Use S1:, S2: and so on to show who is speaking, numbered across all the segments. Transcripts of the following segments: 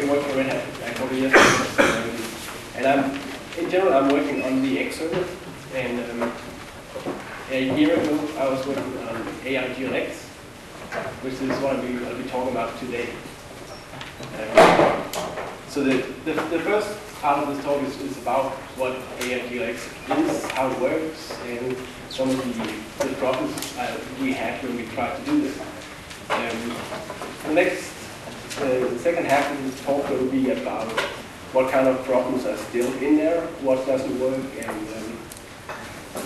S1: been working for Red a couple of years. And I'm, in general, I'm working on the X server. And um, a year ago, I was working on AIGLX, which is what I'll be, I'll be talking about today. Um, so the, the, the, first part of this talk is, is about what AIGLX is, how it works, and some of the, the problems uh, we had when we tried to do this. Um, the next, the second half of this talk will be about what kind of problems are still in there, what doesn't work, and um,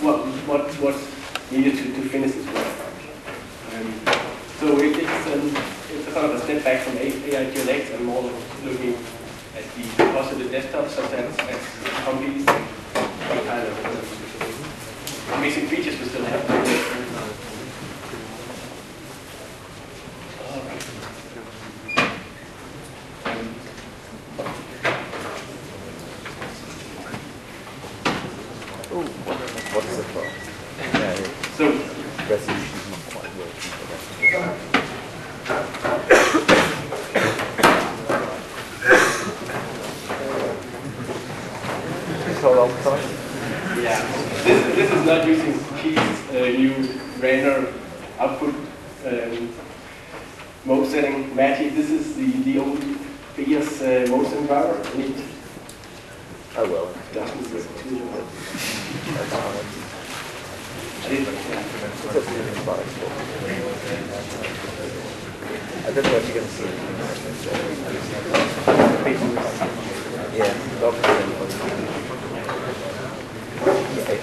S1: what what what's needed to, to finish this work. Um, so it, it's, um, it's a sort of a step back from AI AIGLX and more looking at the positive desktops such as, as Compiz, what kind of uh, amazing features we still have.
S2: for a long time.
S1: Yeah, this, this is not using Keith's uh, new RandR output um, mode setting magic. This is the, the old PS uh, motion driver.
S2: Oh well. Doesn't
S1: work too
S2: I don't know if you see it. Yeah.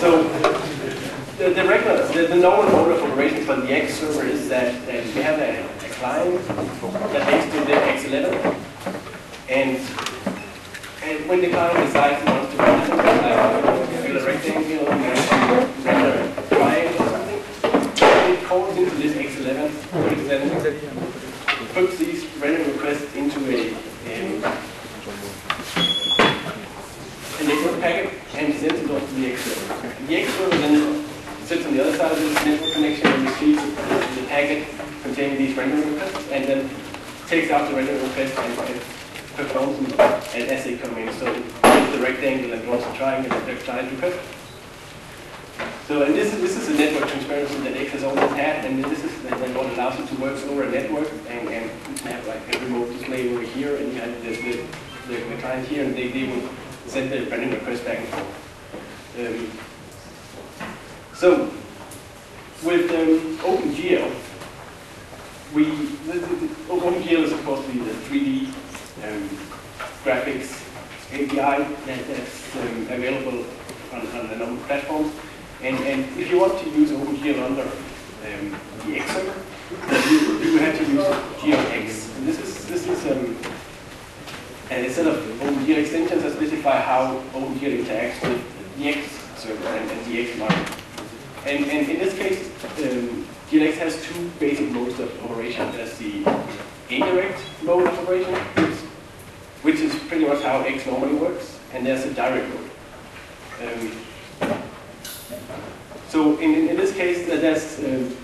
S1: So The, the regular, the, the known mode of operation for the X server is that, that we have a, a client that links to the X11, and and when the client decides he wants to render something like a rectangle or render a triangle or something, it calls into this X11, X11 puts these takes out the regular place and, and performs an, an essay command. So it's the rectangle and draws a triangle and they're trying to. So and this is this is a network transparency that X has always had, and this is then what allows it to work over a network and, and have like a remote display over here and you have the, the, the, client here and they, they will send their branding request back and forth. Um, so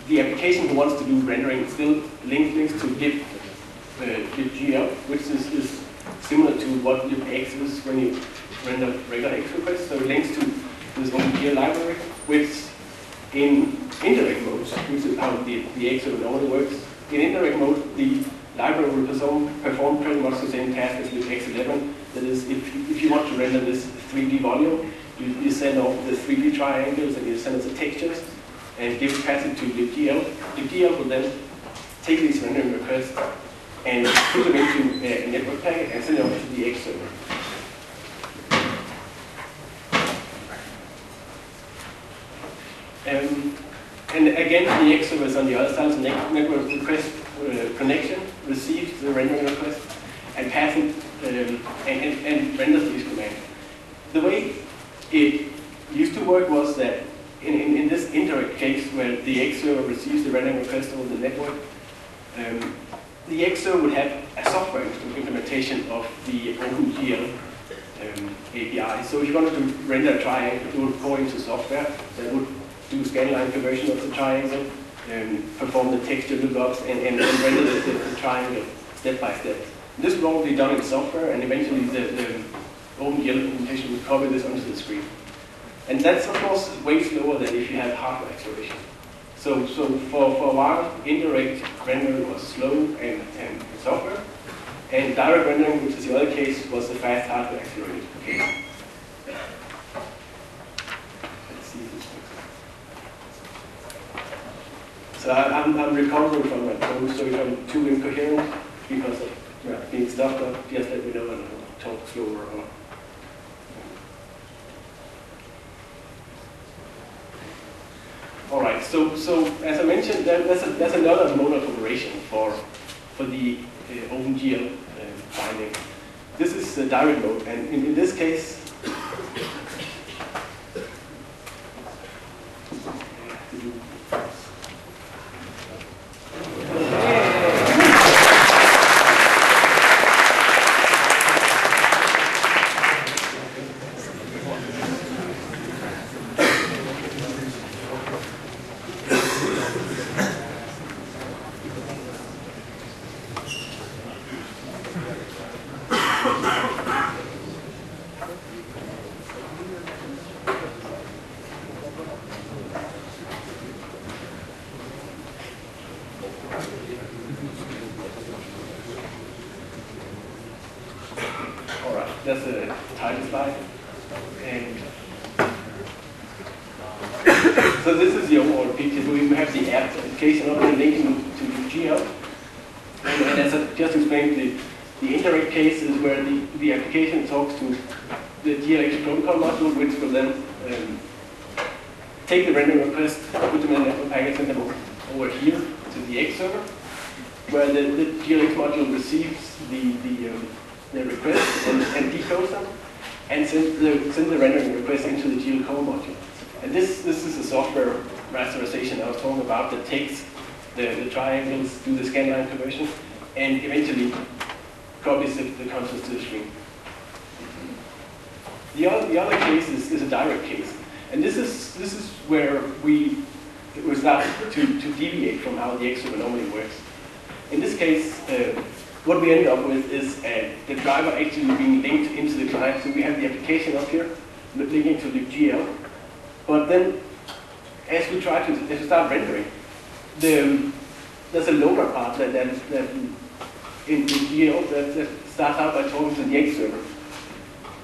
S1: the application who wants to do rendering still link links to gib, uh, libgl, which is, is similar to what libx is when you render regular x requests. So it links to this OpenGL library, which in indirect mode, which is how the, the x normally works, in indirect mode, the library will perform, perform pretty much the same task as libx11. That is, if, you, if you want to render this 3D volume, you, you send off the 3D triangles and you send us the textures, and give passage to libgl. libgl will then take this rendering request and put it into a network packet and send them to the X server. Um, and again, the X server is on the other side, so network request uh, connection receives the rendering request and passes um, and, and, and renders these commands. The way it used to work was that in, in, in this indirect case where the X server receives the rendering request over the network, um, the X server would have a software implementation of the OpenGL um, API. So if you wanted to render a triangle, you would go into software that would do scanline conversion of the triangle, um, perform the texture lookups, and, and, render the, the, triangle step by step. This would all be done in software, and eventually the, the OpenGL implementation would copy this onto the screen. And that's, of course, way slower than if you have hardware acceleration. So, so for, for a while, indirect rendering was slow and, and software, and direct rendering, which is the other case, was the fast hardware accelerated case. So I, I'm, I'm recovering from my cold, so if I'm too incoherent because of yeah, being stuffed up, just let me know and I'll talk slower or All right. So, so as I mentioned, there, there's, a, there's another mode of operation for for the uh, OpenGL uh, binding. This is the direct mode, and in, in this case, that's a title slide. And so this is the overall picture. We have the app application of the linking to the GL. And, as I just explained, the, the indirect case is where the, the application talks to the GLX protocol module, which will then um, take the rendering request, put them in network packet, send them over here to the X server, where the, the GLX module receives the, the um, the request and, and decode them, and send the, send the rendering request into the GL core module. And this, this is the software rasterization I was talking about that takes the, the triangles, do the scanline conversion, and eventually copies the, the contours to the screen. The other, the other case is, is a direct case. And this is, this is where we, was start to, to deviate from how the XServer normally works. In this case, uh, what we end up with is uh, the driver actually being linked into the client. So we have the application up here, linking to the GL. But then, as we try to, as we start rendering, the, um, there's a loader part that, that, that in the GL that, that starts out by talking to the X server.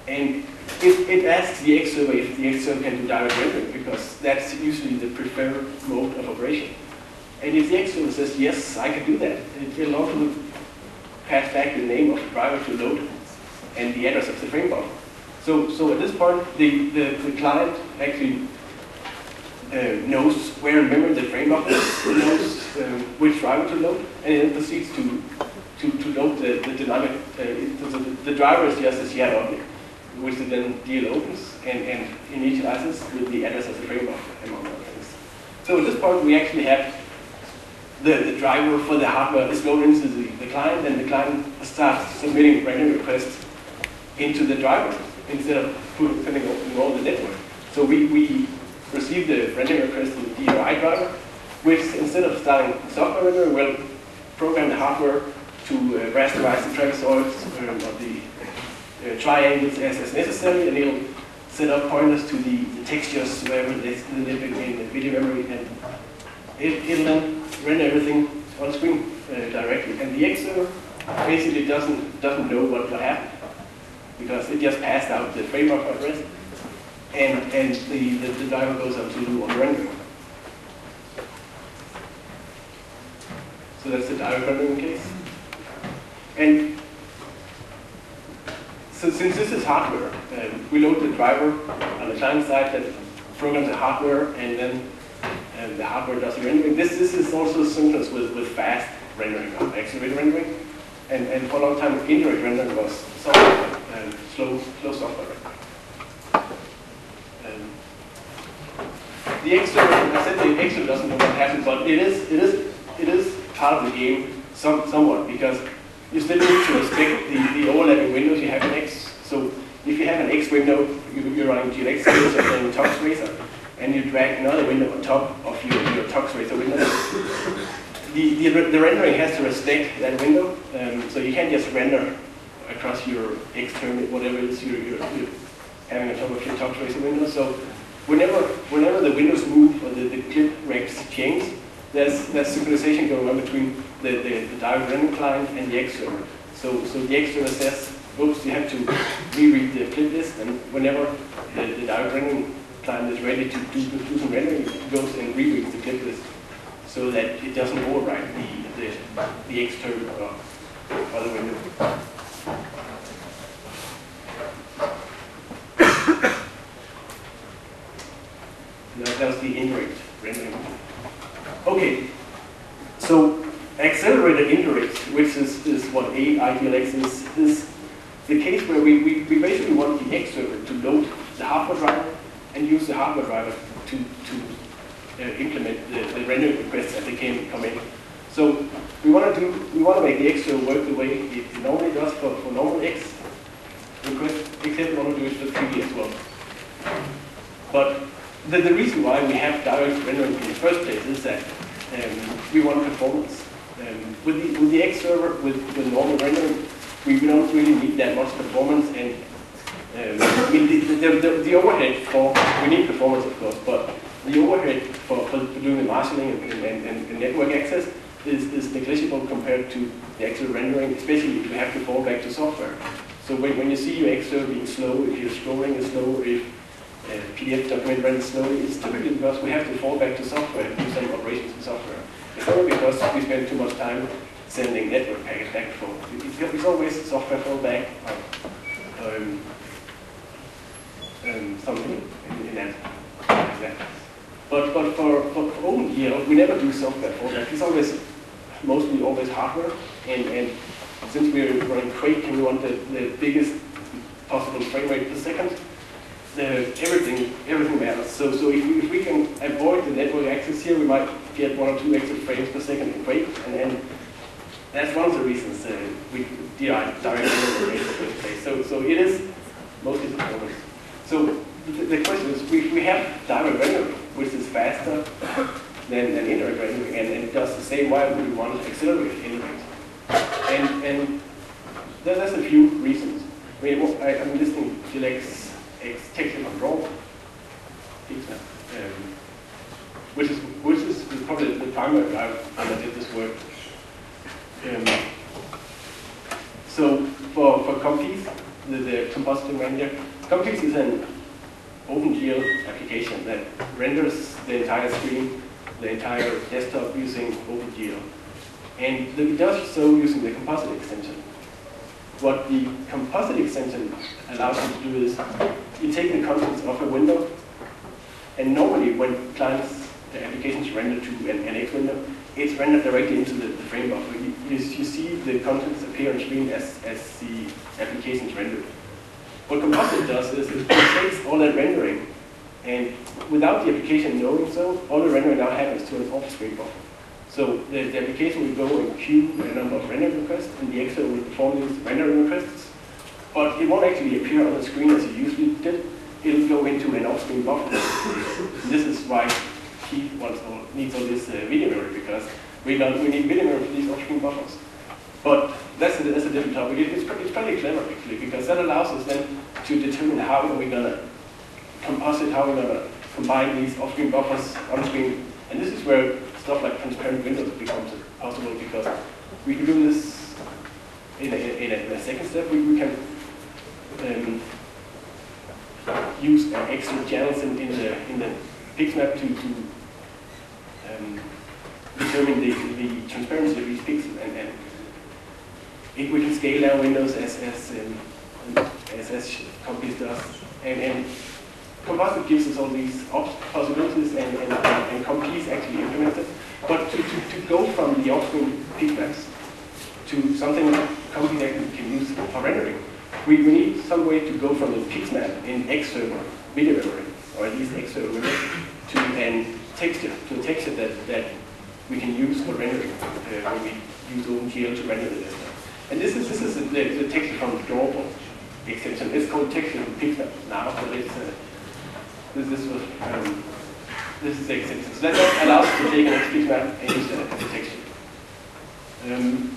S1: And it, it asks the X server if the X server can do direct rendering because that's usually the preferred mode of operation. And if the X server says, yes, I can do that, it will also pass back the name of the driver to load and the address of the frame buffer. So, so at this point, the, the, the client actually uh, knows where in memory the frame buffer is, knows uh, which driver to load, and then proceeds to, to, to load the, the dynamic. Uh, the, the, driver is just a shared object, which then GL opens and, and initializes with the address of the frame buffer, among other things. So at this point, we actually have the, the driver for the hardware is loaded into the, the client, and the client starts submitting rendering requests into the driver instead of putting, all the network. So we, we receive the rendering request to the DRI driver, which instead of starting software rendering, will program the hardware to uh, rasterize the trapezoids um, or the uh, triangles as, as necessary, and it'll set up pointers to the, the textures wherever they're live in the video memory, and it, it'll then render everything on screen uh, directly. And the X server basically doesn't doesn't know what, what happened because it just passed out the framework address and and the, the, the driver goes up to do on rendering. So that's the direct rendering case. And so since this is hardware, um, we load the driver on the client side that programs the hardware and then and the hardware does the rendering. This, this is also synchronous with, with fast rendering, accelerated rendering. And, and for a long time, indirect rendering was software, um, slow, slow software. Um, the extra, I said the extra doesn't know what happened, but it is, it is, it is part of the game some, somewhat because you still need to respect the, the overlapping windows you have in X. So if you have an X window, you, are running GLX skills or playing Tux Racer, and you drag another window on top of your, your Tux Racer window, the, the, the, rendering has to respect that window. Um, so you can't just render across your external, whatever it is you're, you're, you're having on top of your Tux Racer window. So whenever, whenever the windows move or the, the clip regs change, there's, there's synchronization going on between the, the, the direct rendering client and the external. So, so the external says, oops, you have to reread the clip list, and whenever the, the direct rendering client is ready to do, do some rendering, it goes and rereads the clip list so that it doesn't override the, the, the external or other window. that was the indirect rendering. Okay, so accelerated indirect, which is, is what AIGLX is, is the case where we, we, we basically want the server to load the hardware driver and use the hardware driver to, to uh, implement the, the rendering requests as they can come in. So we want to do we want to make the X server work the way it normally does for, for normal X requests, except we want to do it for 3D as well. But the, the reason why we have direct rendering in the first place is that um, we want performance. Um, with, the, with the X server, with, with normal rendering, we don't really need that much performance and um, I mean, the, the, the, the, overhead for, we need performance of course, but the overhead for, for doing the marshalling and, and, and, network access is, is negligible compared to the actual rendering, especially if you have to fall back to software. So when, when you see your server being slow, if your scrolling is slow, if uh, PDF document runs slowly, it's typically because we have to fall back to software and do some operations in software. It's not because we spend too much time sending network packets back and forth. It's always software fallback um, um, something in, in that, that. But, but for, for, for OpenGL, we never do software fallback. It's always, mostly always hardware. And, and since we're running Quake and we want the, the biggest possible frame rate per second, the, everything everything matters. So so if we, if we can avoid the network access here, we might get one or two extra frames per second in Quake, and then that's one of the reasons uh, we DI directly in the first place. So so it is mostly performance. So the, the, question is, we, we have direct rendering, which is faster than, than indirect and, it does the same. Why would we want to accelerate indirect? And and there's a few reasons. I mean, I, am listening to Lex X texture control um, which is which is probably the primary that did this work. Um, so for for Compiz, the, the compositing manager, Compiz is an OpenGL application that renders the entire screen, the entire desktop using OpenGL. And it does so using the composite extension. What the composite extension allows you to do is you take the contents of a window, and normally when clients, the applications render to an, NX window, it's rendered directly into the, the frame buffer. You, you, you, see the contents appear on screen as, as the application is rendered. What Composite does is it takes all that rendering, and without the application knowing so, all the rendering now happens to an off-screen buffer. So the, the, application will go and queue a number of rendering requests, and the Excel will perform these rendering requests, but it won't actually appear on the screen as it usually did. It'll go into an off-screen buffer. this is why Keith wants all, needs all this uh, video memory because we don't we need video memory for these off-screen buffers. But that's a, that's a different topic. It's, it's pretty clever actually because that allows us then to determine how are we gonna composite, how are we're gonna combine these off-screen buffers on screen. And this is where stuff like transparent windows becomes possible because we can do this in a, in a, in a second step. We, we can um, use uh, extra channels in, in the in the PixMap to, to um, determine the, the transparency of each pixel, and, and it, we can scale down windows as as um, as, as does, and, and Composite gives us all these possibilities and, and, and Compiz actually implemented. But to, to, to go from the off-screen maps to something Compiz actually can use for rendering, we, we need some way to go from the map in X server video memory, or at least X server memory, to an texture, to a texture that, that we can use for rendering uh, when we use OpenGL to render the desktop. And this is this is the, texture from the extension. It's called texture from pixmap now, but it's uh, this this was um, this is the extension. So that allows to take an XP map and use that as. Um,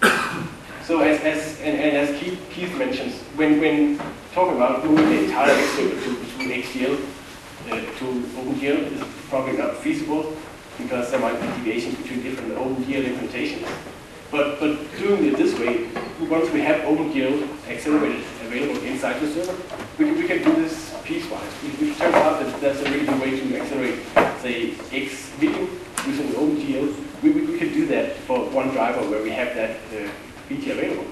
S1: so as, as and, and as Keith, Keith, mentions, when when talking about moving the entire XServer to, to XGL uh, to OpenGL is probably not feasible because there might be deviations between different OpenGL implementations. But, but doing it this way, once we have OpenGL accelerated available inside the server, we can, we can do this piecewise. If it turns out that there's a really good way to accelerate, say, X video using OpenGL, we, we, can do that for one driver where we have that uh, feature available.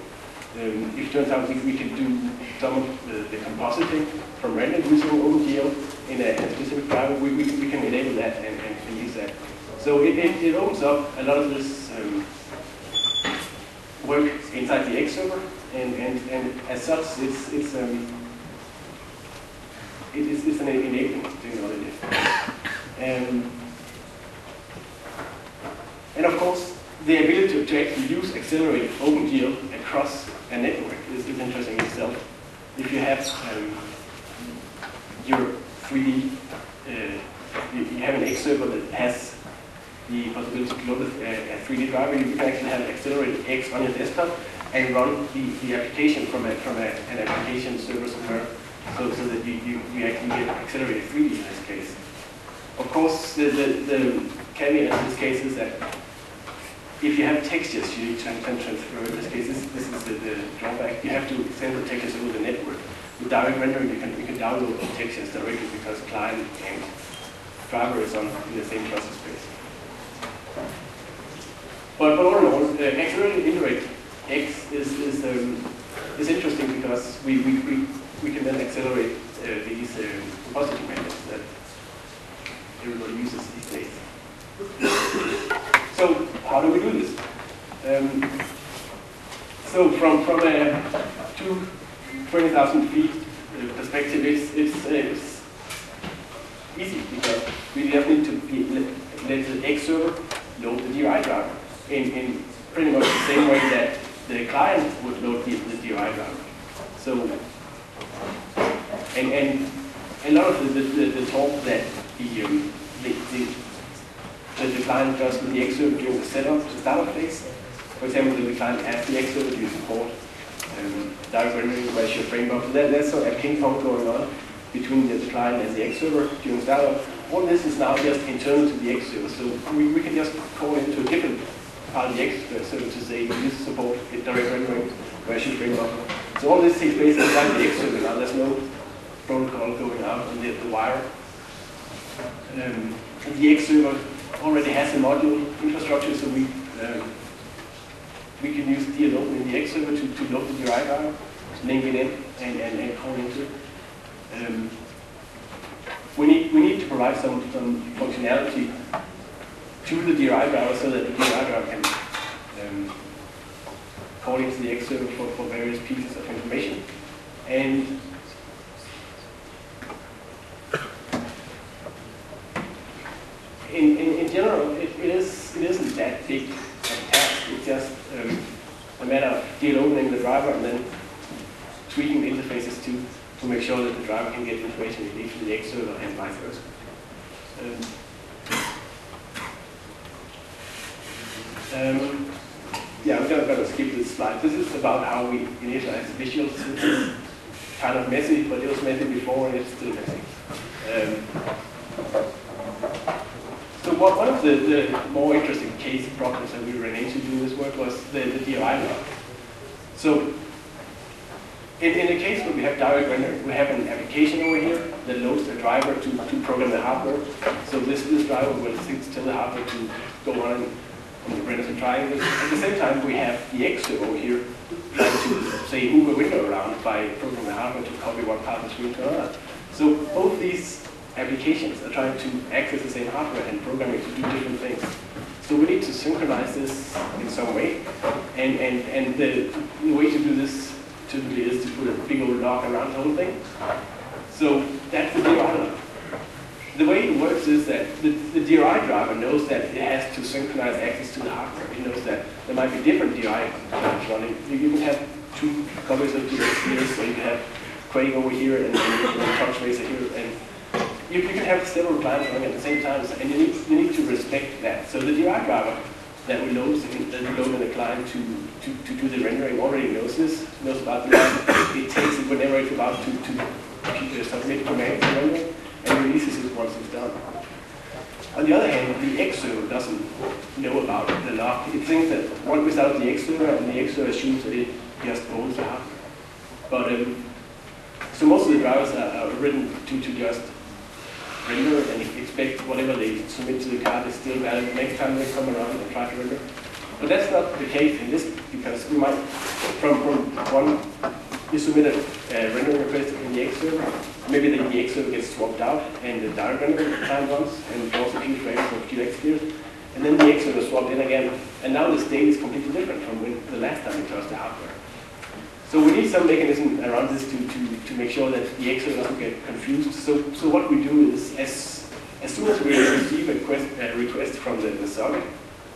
S1: Um, if it turns out we, we can do some of the, the compositing from random using OpenGL in a, specific driver, we, we, we can enable that and, and, and use that. So it, it, it, opens up a lot of this um, work inside the X server, and, and, and as such, it's, it's, um, it is, it's an enabling technology. Um, and of course, the ability to, to actually use accelerated OpenGL across a network is, is interesting itself. If you have um, your 3D, uh, you have an X server that has the possibility to load a, a 3D driver, you can actually have accelerated X on your desktop and run the, the application from, a, from a, an application server somewhere so, so that you, you, you actually get accelerated 3D in this case. Of course, the, the, the caveat in this case is that if you have textures you need to transfer, in this case, this, this is the, the, drawback, you have to send the textures over the network. With direct rendering, you can, you can download the textures directly because client and driver is on in the same process. But, but all in all, uh, iterate X is, is, um, is interesting because we, we, we, we can then accelerate uh, these uh, compositing methods that everybody uses these days. so how do we do this? Um, so from, from a two 20,000 feet uh, perspective, it's, it's, uh, it's easy because we just need to be, let the X server load the DRI driver in, in pretty much the same way that the client would load the, the DRI driver. So, and, and a lot of the, the, the talk that the, um, the, the, the client does with the X server during the setup to startup phase, for example, the client asks the X server to support um, direct rendering ratio framework. So there's sort of a ping pong going on between the client and the X server during startup. All this is now just internal to the X server, so we, we can just call into a different part of the X server to say this support direct rendering ratio framework. So all this takes place inside the X server now. There's no protocol going out on the, the wire. Um, the X server already has a module infrastructure, so we um, we can use DLO in the X server to, to load the DRI driver, link it in, and, and, and call into it. Um, we need we need to provide some, some functionality to the DRI driver so that the DRI driver can um, call into the X server for, for various pieces of information. And in, in, in general, it, it, is, it isn't that big a task. It's just um, a matter of de-loading the driver and then to, make sure that the driver can get information it needs to the server and vice versa. Um, yeah, I'm going to skip this slide. This is about how we initialize visuals. It's kind of messy, but it was messy before and it's still messy. Um, so what, one of the, the, more interesting case problems that we ran into doing this work was the, the DRI log. So in, the case where we have direct render, we have an application over here that loads the driver to, to program the hardware. So this, this driver will tell the hardware to go on and, and render some triangles. At the same time, we have the X over here trying to say, move a window around by programming the hardware to copy one part of the screen to another. So both these applications are trying to access the same hardware and program it to do different things. So we need to synchronize this in some way. And, and, and the, the way to do this typically is to put a big old lock around the whole thing. So that's the DRI lock. The way it works is that the, the DRI driver knows that it has to synchronize access to the hardware. It knows that there might be different DRI drivers running. You can have two copies of DX here, so you can have Quake over here and, and, and Tux Racer here, and you, you, can have several clients running at the same time, and you need, you need to respect that. So the DRI driver that we load, that we load in the client to, to, to do the rendering already knows this, knows about the It takes it whenever it's about to, to, submit commands to rendering, and releases it once it's done. On the other hand, the server doesn't know about the lock. It thinks that one without the server, and the server assumes that it just owns the hardware. But um, so most of the drivers are, are written to, to just render and expect whatever they submit to the card is still valid next time they come around and try to render. But that's not the case in this because we might, from, from one, you submit a uh, rendering request in the X server, maybe the EX server gets swapped out and the direct rendering time runs and also few frames of QX here. And then the X server swapped in again. And now the state is completely different from when the last time it touched the hardware. So we need some mechanism around this to, to, to make sure that the X server doesn't get confused. So, so what we do is, as, as soon as we receive a request, a request from the, the socket,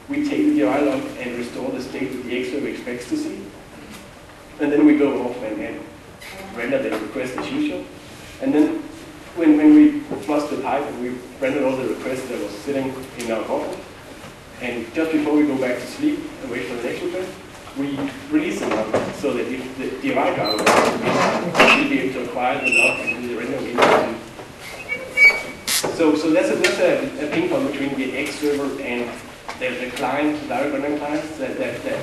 S1: we take the DRI log and restore the state that the X server expects to see. And then we go off and, and render the request as usual. And then when, when we flush the pipe and we rendered all the requests that was sitting in our buffer, and just before we go back to sleep and wait for the next request, we release the log so that if the DRI driver will be able to acquire the log and do the rendering So, so that's a, that's a, a ping pong between the X server and the, the client, the direct rendering client that, that, that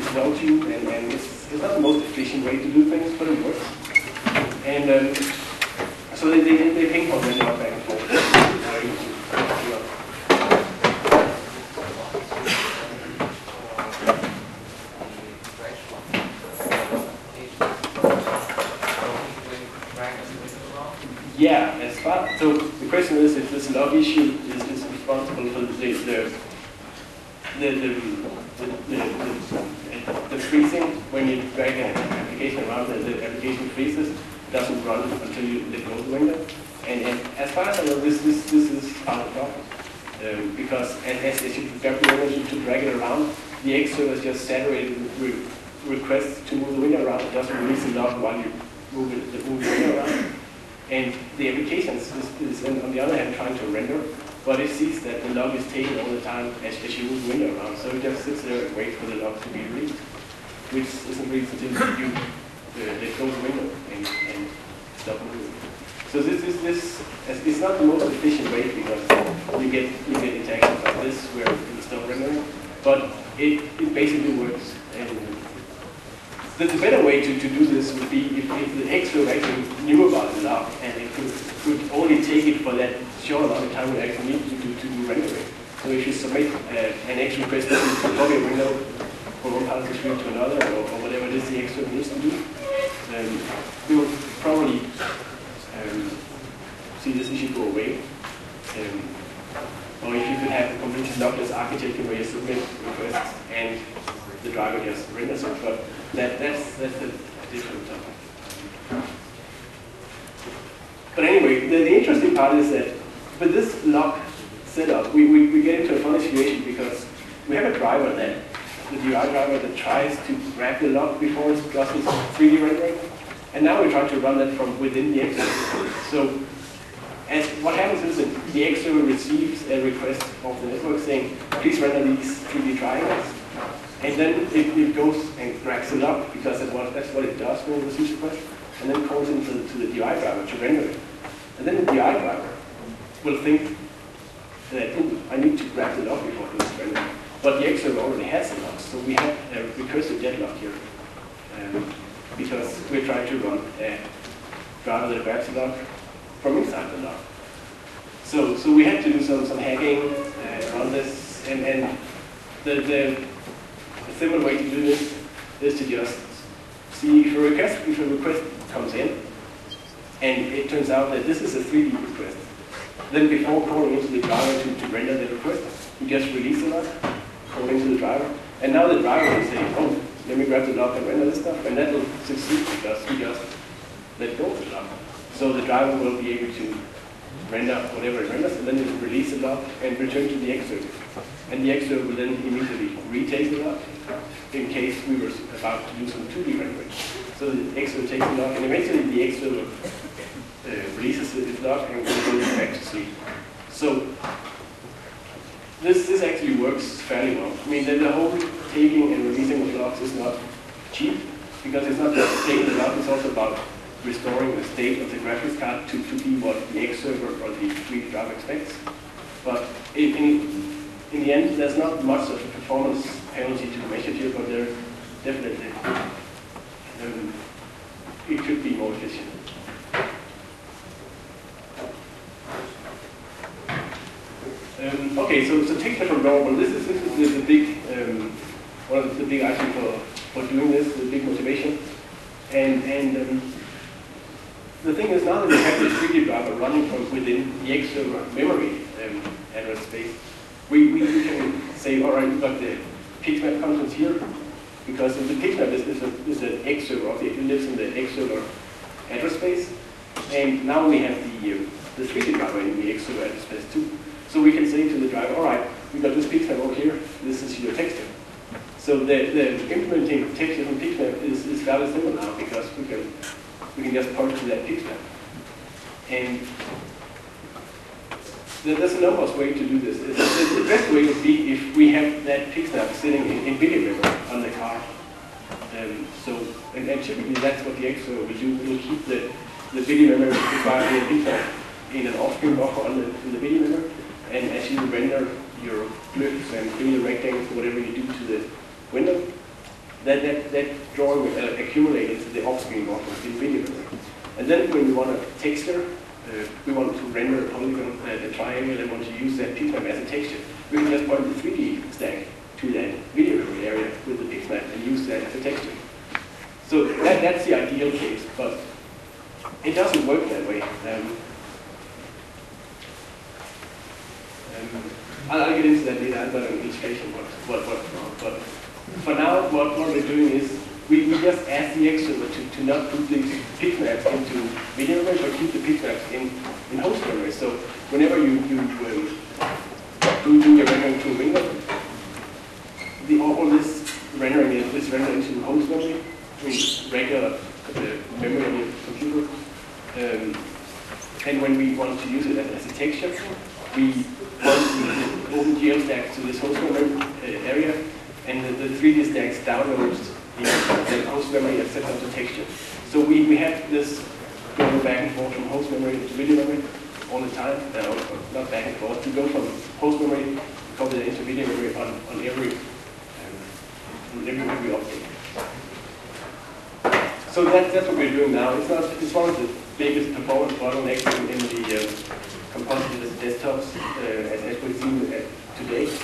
S1: is well tuned and, and it's, it's not the most efficient way to do things, but it works. And um, so they, they, they ping pong and back and forth. Yeah, as far so the question is if this log issue is, is responsible for the the the the, the, freezing when you drag an application around the, the application freezes doesn't run until you let go the window. And, and as far as I know, this this this is part of the problem. Um, because as, as you grab the window to drag it around, the X server is just saturated with requests to move the window around. It doesn't release the log while you move, it, move the window around. And the application is, is, on the other hand, trying to render, but it sees that the log is taken all the time as, as you move window around. So it just sits there and waits for the log to be read, which isn't released until you uh, let go the window and, and stop moving. So this is this, it's not the most efficient way because you get you get interactions like this where you stop rendering, but it, it basically works. And the, the better way to, to do this would be if, if the X actually knew about and it could, could only take it for that short amount of time we actually need to do, to do rendering. So if you submit uh, an X request to copy a window from one part of the screen to another or, or whatever it is the server needs to do, um, we will probably um, see this issue go away. Um, or if you could have a completely lockless architecture where you submit requests and the driver just renders it, but that, that's, that's a different topic. But anyway, the, the interesting part is that with this lock setup, we, we, we get into a funny situation because we have a driver that, the DRI driver that tries to grab the lock before it does its 3D rendering. And now we're trying to run that from within the X server. So as what happens is that the X server receives a request of the network saying, please render these 3D triangles. And then it, it goes and drags it up because that's what, that's what it does when it receives a request, and then calls into to the DRI driver to render it. And then the DRI driver will think that I need to grab the lock before this render. But the X server already has it lock, so we have a recursive deadlock here. Um, because we're trying to run a driver that grabs the lock from inside the lock. So, so we had to do some, some hacking uh, around this, and, and the, the, the similar way to do this is to just see if a request, if a request comes in, and it turns out that this is a 3D request, then before calling into the driver to, to render the request, you just release the lock, call into the driver, and now the driver will say, oh, let me grab the lock and render this stuff, and that will succeed because we just let go of the lock. So the driver will be able to render whatever it renders, and then it will release the lock and return to the server. And the server will then immediately retake the lock in case we were about to do some 2D rendering. So the server takes the lock, and eventually the X uh, releases its lock and goes back to sleep. So this, this actually works fairly well. I mean, the, the whole taking and releasing of locks is not cheap because it's not just taking the lock, it's also about restoring the state of the graphics card to, to be what the X server or the 3D drive expects. But in, in, in the end, there's not much of a performance penalty to be here, but there definitely um, it could be more efficient. Um, okay, so, so take that from normal. This is, this is the, the big, um, one of the big items for, for doing this, the big motivation. And, and um, the thing is now that we have this 3D driver running from within the server memory um, address space, we, we, we can say, all right, we've got the pixmap here, because the pixmap is, is, a, is an X server object, it lives in the X server address space, and now we have the, uh, the 3D driver in the X server address space too. So we can say to the driver, all right, we got this pixmap over here, this is your texture. So the, the implementing texture from pixmap is, is fairly simple now because we can we can just point to that pixmap. And there's a number of ways to do this. The, the best way would be if we have that pixmap sitting in, in video memory on the card. Um, so, and, and, typically that's what the X will do. We'll keep the, the video memory defined in a pixmap in an off-screen buffer on the, in the video memory. And as you render your glyphs and do the rectangles, whatever you do to the window, that, that, that drawing uh, accumulate into the off-screen buffer in video. And then when we want a texture, uh, we want to render a polygon, uh, a triangle, and want to use that pixmap as a texture, we can just point the 3D stack to that video area with the pixmap and use that as a texture. So that, that's the ideal case, but it doesn't work that way. Um, I'll, I'll, get into that later. I've got an illustration what, what, what, but for now, what, what we're doing is we, we just ask the server to, to not put these pixmaps into video memory, but keep the pixmaps in, in host memory. So whenever you, you um, do, do your rendering to a window, the, all, all this rendering is, is rendered into host memory, I mean regular uh, memory on your computer. Um, and when we want to use it as, a texture, we the OpenGL stack to this host memory uh, area, and the, the 3D stacks downloads the, the host memory and set up the texture. So we, we have this going back and forth from host memory to video memory all the time. Uh, not back and forth. We go from host memory, that into video memory on, on every um, every every object. So that, that's what we're doing now. It's not it's one of the biggest performance bottlenecks in, in the uh, composited desktops uh, as, as we've seen uh, today.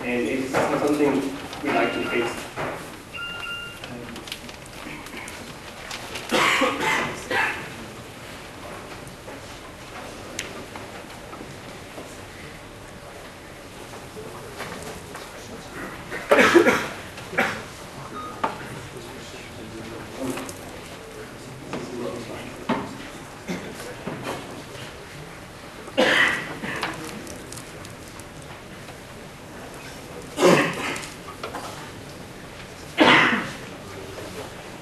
S1: And it's not something we like to fix.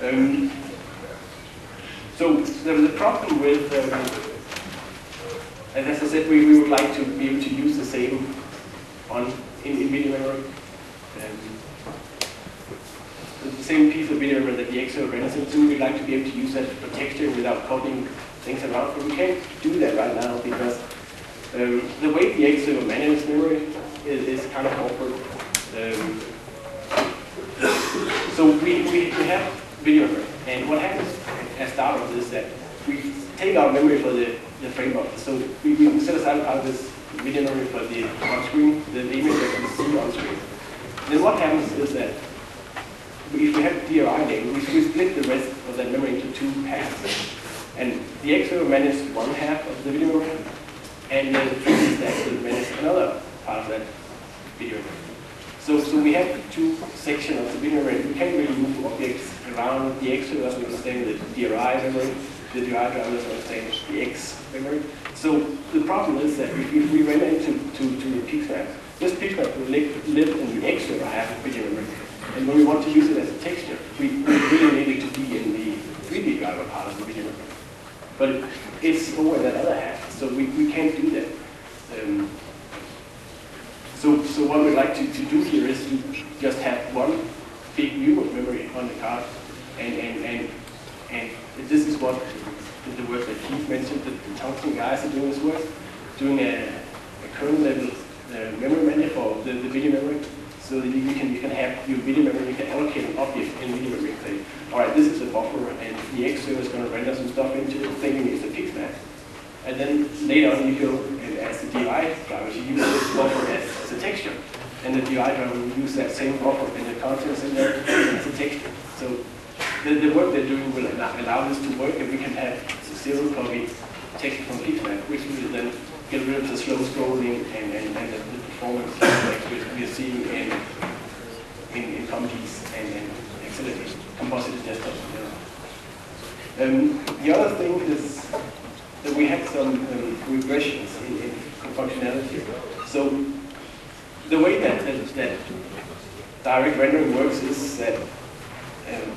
S1: Um, so the, the problem with, um, and as I said, we, we would like to be able to use the same on video memory. Um, the same piece of video memory that the XO renders into, we'd like to be able to use that for texture without copying things around, but we can't do that right now because um, the way the XO manages memory is, is kind of awkward. Um, so we, we, we have video memory. And what happens at start of this is that we take our memory for the, the frame buffer. So we, we set aside part of this video memory for the on screen, the image that we see on screen. Then what happens is that if we have DRI name, we, we split the rest of that memory into two halves. And the X server manages one half of the video memory, and the 3D stack will manage another part of that video memory. So, so we have two sections of the video memory. We can't really move objects around. The X server doesn't understand the DRI memory. The DRI driver doesn't understand the X memory. So the problem is that if, we run into to, to the PixMap, this PixMap will live, live in the X server half of video memory. And when we want to use it as a texture, we, we really need it to be in the 3D driver part of the video memory. But it's over that other half, so we, we can't do that. Um, so, so what we'd like to, to do here is to just have one big view of memory on the card, and, and, and, and this is what the work that Keith mentioned, that the Tungsten guys are doing this work, doing a, a kernel level uh, memory for the, the video memory, so that you can, you can have your video memory, you can allocate an object in video memory say, all right, this is a buffer, and the X server is going to render some stuff into it, thinking it's a pixmap. And then later on, you go and as the DRI driver, you use this buffer as, as a texture. And the DRI driver will use that same buffer and the contents in there as a texture. So the, the work they're doing will allow, allow this to work, and we can have zero copy texture from Pixmap, which will then get rid of the slow scrolling and, and, and the, performance like we're seeing in, in, in and, and accelerated composite desktops. Um, the other thing is that we had some um, regressions in, in functionality. So the way that, that, that direct rendering works is that um,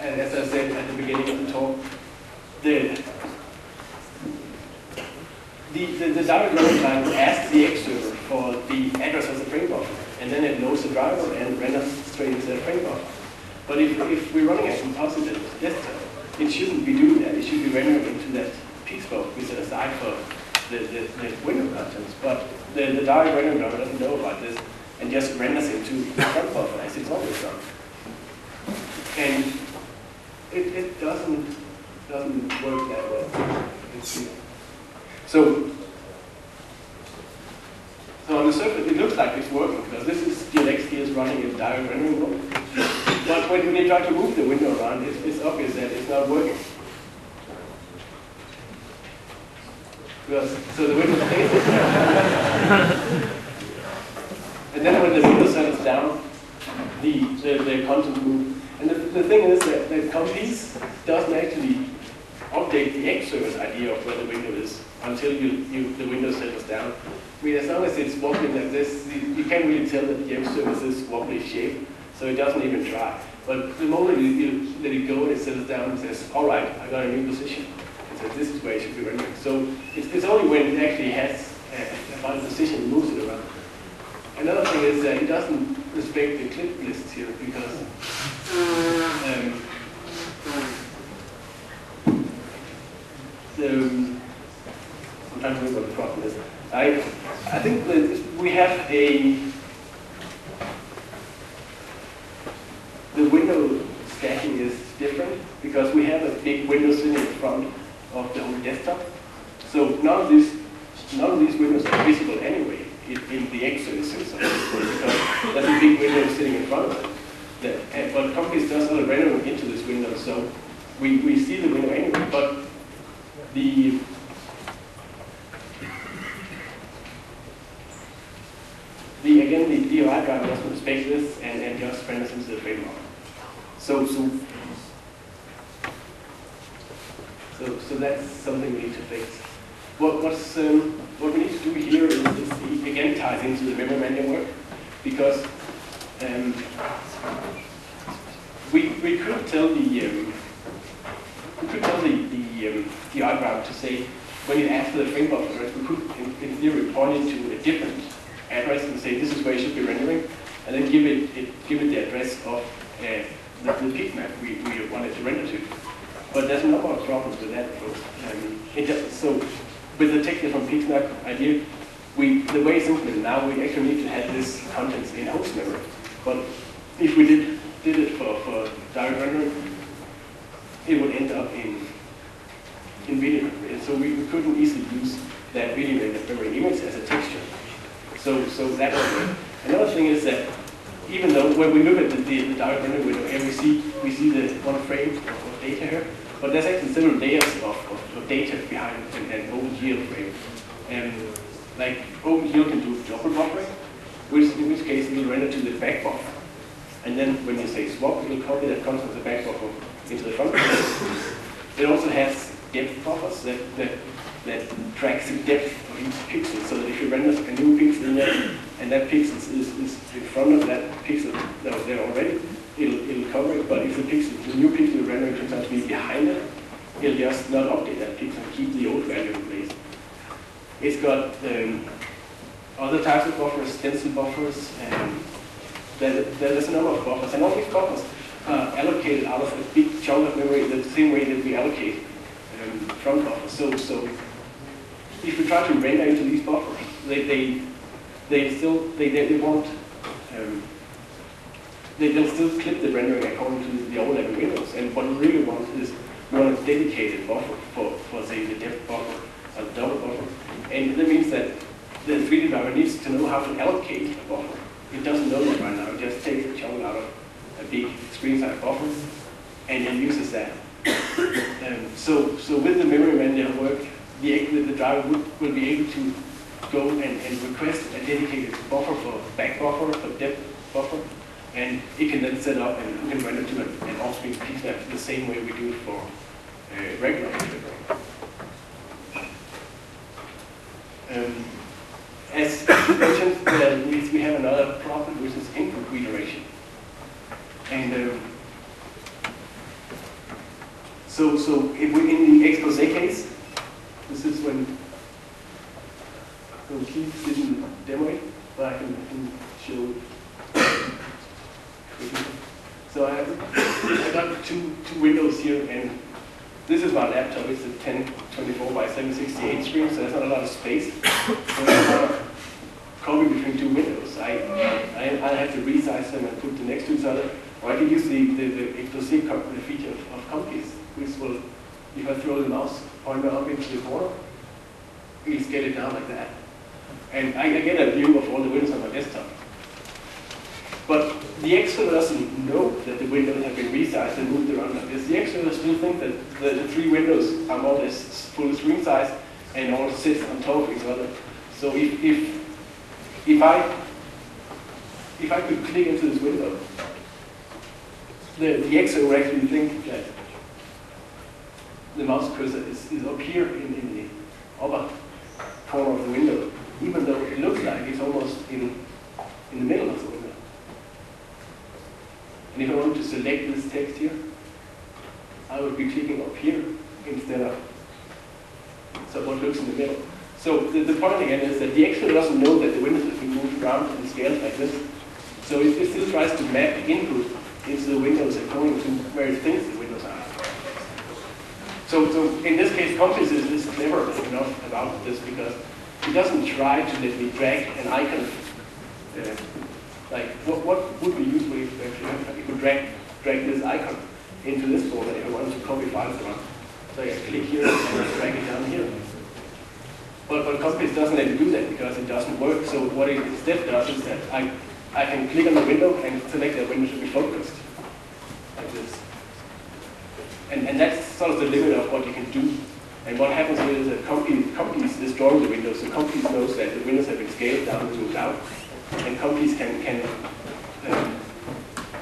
S1: and as I said at the beginning of the talk, the the, the, the direct rendering line asks the X server for the address of the frame buffer, and then it loads the driver and renders straight into the frame buffer. But if, if we're running a composite desktop, it shouldn't be doing that. It should be rendering into that pixel we set aside for the, the, the window contents. But the, the direct rendering driver doesn't know about this and just renders into the front buffer as it's always done. And it, it doesn't doesn't work that well. So, so on the surface, it looks like it's working because this is DLX is running in direct rendering mode. But when you try to move the window around, it's, it's obvious that it's not working. Because, so the window stays And then when the window settles down, the, the, the content moves. And the, the thing is that the Compiz doesn't actually update the X server's idea of where the window is until you, you, the window settles down. I mean, as long as it's wobbling like this, you, can't really tell that the X-service is wobbly shape, so it doesn't even try. But the moment you, you let it go and it settles down and says, all right, I got a new position, it says this is where it should be rendering. So it's, it's only when it actually has a, final position, it moves it around. Another thing is that it doesn't respect the clip lists here because um, the, I'm trying to remember what the problem is. I, I think that we have a, the window stacking is different because we have a big window sitting in front of the whole desktop. So none of these, none of these windows are visible anyway in, in the X instance because there's a big window sitting in front of it. That, but Compiz does all the rendering into this window, so we, we see the window anyway. But the the again the DRI driver doesn't respect this and, and just renders into the framework. So so so so that's something we need to fix. What what's um, what we need to do here is again ties into the memory manager work because um, we we could tell the um, we could tell the the um, the to say when you ask for the frame buffer address, we could in, in theory point it to a different address and say this is where it should be rendering, and then give it, it give it the address of uh, the, the pixmap we, we wanted to render to. But there's a number of problems with that. Um, it just, so with the technique from peak PixMap idea, we the way it's implemented now, we actually need to have this contents in host memory. But if we did did it for, for direct rendering, it would end up in in video memory. And so we, we couldn't easily use that video memory image as a texture. So so that was Another thing is that even though when we look at the, the, the direct rendering window here, we see we see the one frame of, of data here, but there's actually several layers of, of, of data behind an, an OpenGL frame. And like OpenGL can do double buffering, which in which case it will render to the back buffer. And then when you say swap, it will copy that comes from the back buffer into the front buffer. It also has depth buffers that, that, that tracks the depth of each pixel, so that if you render a new pixel in there, and that pixel is, is in front of that pixel that was there already, it'll, it'll cover it, but if the pixel, the new pixel rendering turns out to be behind it, it'll just not update that pixel keep the old value. It's got um, other types of buffers, stencil buffers, and there, there's a number of buffers, and all these buffers are allocated out of a big chunk of memory the same way that we allocate um, front buffers. So, so if we try to render into these buffers, they, they, they still, they, they, they won't, um, they, they'll still clip the rendering according to the old level windows. And what we really want is we want a dedicated buffer for, for say, the depth buffer the double buffer. And that means that the 3D driver needs to know how to allocate a buffer. It doesn't know that right now. It just takes a chunk out of a big screen size buffer and then uses that. um, so, so with the memory manager work, the, the driver would, will be able to go and, and request a dedicated buffer for back buffer, for depth buffer, and it can then set up and can render to an, an off-screen pixel the same way we do it for uh, regular um, as mentioned, uh, we, we have another problem, which is input redirection. And um, so, so if we, in the expose case, this is when, when Keith didn't demo it, but I can, can show. So I, have, I got two, two windows here, and this is my laptop. It's a 1024 by 768 screen, so there's not a lot of space. Copy between two windows. I, I, I have to resize them and put them next to each other. Or I can use the, the, the the feature of, of Compiz, which will, if I throw the mouse pointer up into the corner, it'll scale it down like that. And I, I get a view of all the windows on my desktop. But the X server doesn't know that the windows have resized and moved around like this. The X server still think that the, the three windows are more or less full screen size and all sit on top of each other. So if, if, if I if I could click into this window, the, the X server will actually think that the mouse cursor is, is up here in, in the upper corner of the window, even though it looks like it's almost in, in the middle of the window. And if I want to select this text here, I would be clicking up here instead of so what looks in the middle. So the, the point again is that the X server doesn't know that the windows have been moved around and scaled like this. So it, it still tries to map input into the windows according to where it thinks the windows are. So, so in this case, Compiz is, is clever enough about this because it doesn't try to let me drag an icon. Uh, like, what, what would be useful if actually you could drag, drag this icon into this folder if I wanted to copy files around. So I click here and drag it down here. But, but Compiz doesn't let me do that because it doesn't work. So what it instead does is that I, I can click on the window and select that window should be focused. Like this. And, and that's sort of the limit of what you can do. And what happens is that Compiz is drawing the windows, so Compiz knows that the windows have been scaled down to a cloud. And Compiz can, can um,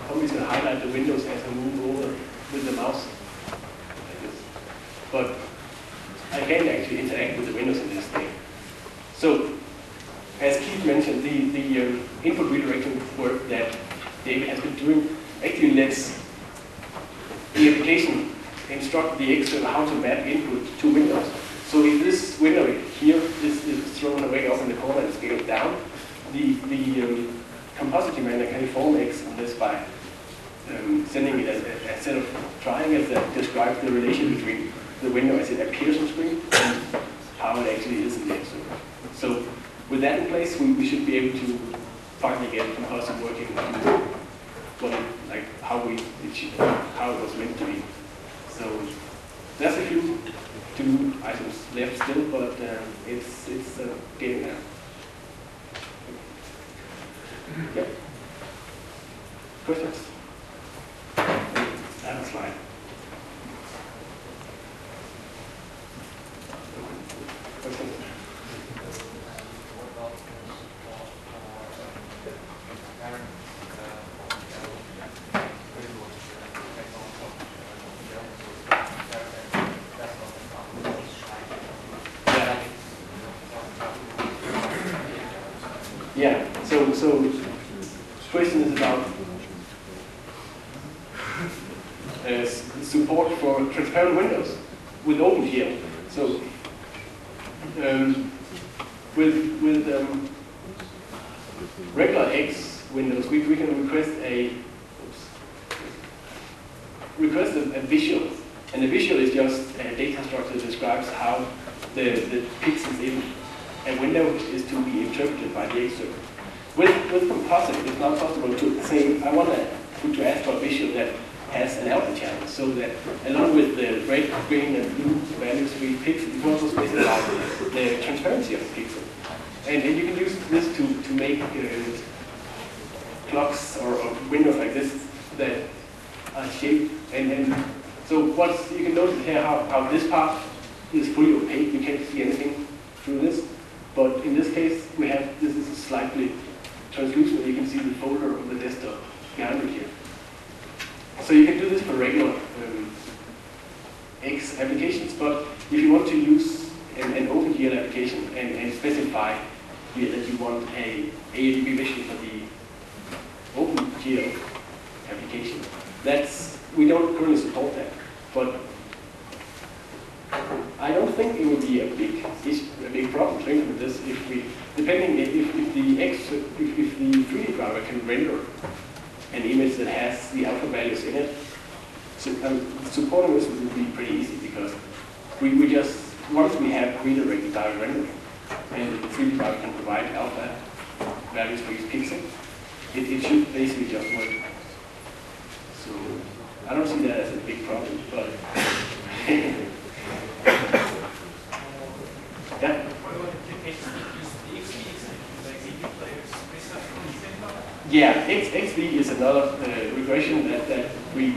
S1: can highlight the windows as I move over with the mouse. Like this. But I can actually interact with the windows in this thing. So, as Keith mentioned, the, the um, input redirection work that David has been doing actually lets the application instruct the X server how to map input to windows. So if this window here is, is thrown away up in the corner and scaled down, the, the um, compositing inform X on this by um, sending it a, a, set of triangles that describe the relation between the window as it appears on screen and how it actually is in the X server. So with that in place, we, we should be able to finally get composite working well, like how we it should, how it was meant to be. So there's a few two items left still, but uh, it's it's uh, getting there. Perfeito. Use this to, to make uh, clocks or, or, windows like this that are shaped. And, and so what you can notice here how, how this part is fully opaque, you can't see anything through this. But in this case, we have, this is slightly translucent, you can see the folder of the desktop behind it here. So you can do this for regular um, X applications, but if you want to use an, an OpenGL application and, and specify that you want a ARGB visual for the OpenGL application, that's, we don't currently support that, but I don't think it would be a big a big problem to implement this if we, depending if, if the X, if, if the 3D driver can render an image that has the alpha values in it, so, um, supporting this would be pretty easy because we, we just, once we have redirected direct rendering, and the 3D driver can provide alpha values for each pixel, it, it should basically just work. So I don't see that as a big problem, but Yeah. Yeah, X, XV is another uh, regression that, that we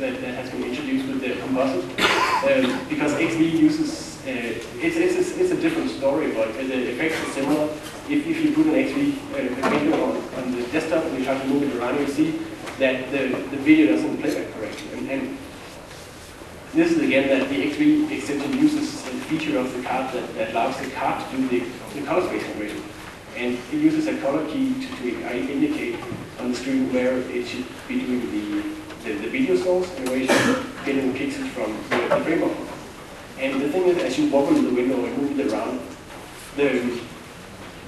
S1: that, that has been introduced with the composite um, because XV uses uh, it's, it's, a, it's a different story, but the effects are similar. If, if you put an XV uh, video on, on the desktop and you try to move it around, you see that the, the video doesn't play back correctly. And, and this is again that the XV extension uses a feature of the card that, that allows the card to do the, the color space conversion. And it uses a color key to, to indicate on the screen where it should be doing the, the, the video source and where you should get the pixels from the, the. And the thing is, as you wobble the window and move it around, the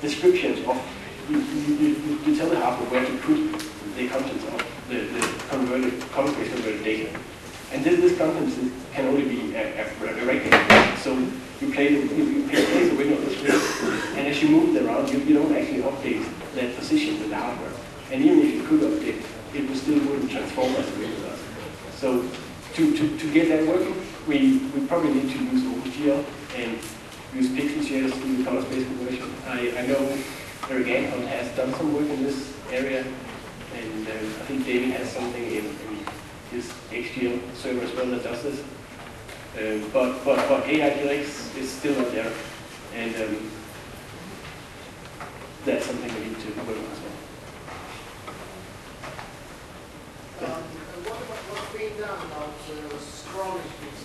S1: descriptions of, you, you, you, tell the hardware where to put the contents of the, the converted, space converted data. And this, this content can only be a, a, a rectangle. So you play the, you place the window on the screen, and as you move it around, you, you don't actually update that position with the hardware. And even if you could update, it still wouldn't transform as does. So to, to, to get that working, we, we probably need to use OpenGL and use pixel shaders to do the color space conversion. I, I know Eric Anholt has done some work in this area, and uh, I think David has something in, in his XGL server as well that does this. Um, but, but, but AIGLX is still not there, and um, that's something we need to work on as well.
S3: What's being done about scrolling which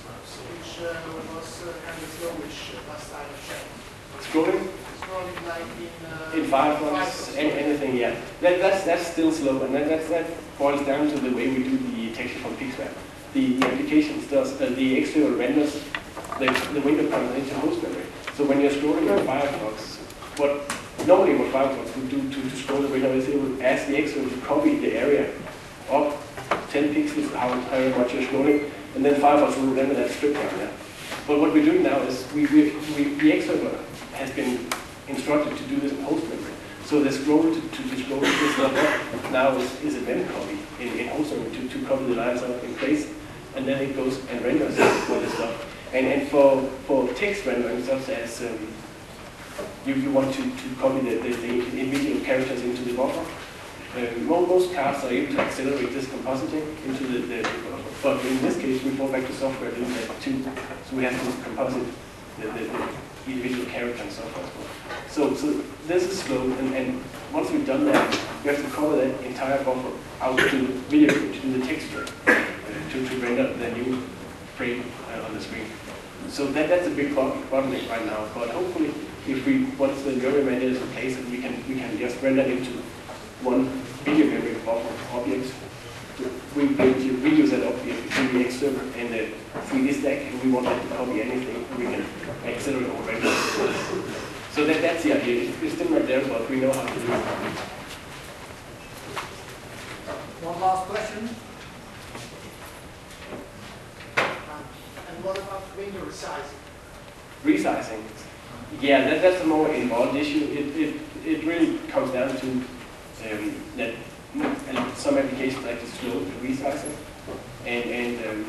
S3: was kind of last time?
S1: Scrolling?
S3: Like in...
S1: In Firefox, anything, yeah. That, that's, that's still slow, and that, that's, that boils down to the way we do the texture from Pixmap. The, the application does, uh, the X server renders the, the window comes into host memory. So when you're scrolling in Firefox, what normally what Firefox would do to, to scroll the window is it would ask the X server to copy the area up 10 pixels, however much you're scrolling, and then five Firefox will remember that strip down there. But what we're doing now is we, we, we the X server has been instructed to do this in host memory. So the scroll to, to, to scroll to this level now is, is a mem copy in, in host memory to, to copy the lines up in place, and then it goes and renders all this stuff. And, and for, for text rendering, such as um, you, you want to, to copy the, the, the individual characters into the buffer, Mo- most cards are able to accelerate this compositing into the, the, but in this case, we fall back to software doing that too. So we have to composite the, the, the individual character and so forth. So, so this is slow, and, and once we've done that, we have to cover that entire buffer out to the video, to the texture, uh, to, to render the new frame uh, on the screen. So that, that's a big bot- bottleneck right now, but hopefully, if we, once the memory manager is in place, we can, we can just render into one video memory buffer objects. We will reuse that object the X server and the 3D stack, and we want that to copy anything, we can accelerate or render. So that, that's the idea. It's- still not there, but we know how to do it.
S3: One last question. Um, And what about window resizing?
S1: resizing. Yeah, that, that's a more involved issue. It, it, it really comes down to um, that some applications like to slow the resizing. And, and um,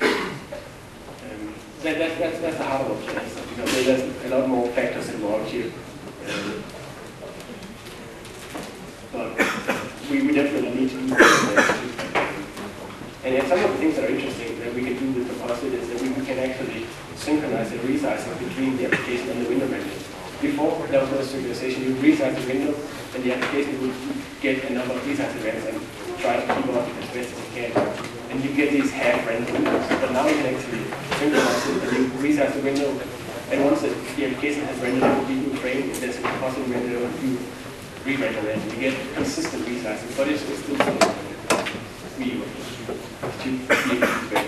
S1: um, that, that, that's, that's the hard option. You know, there's a lot more factors involved here. Um, but we, we definitely need to do that. And some of the things that are interesting that we can do with the composite is that we we can actually synchronize the resizing between the application and the window manager. Before, no synchronization. You resize the window, and the application would get a number of resize events and try to keep up as best as it can. And you get these half-random windows. But now you can actually synchronize it, and you resize the window. And once the, application has rendered a new frame, if there's a composite window, you re-render and You get consistent resizing, but it's, still something we to be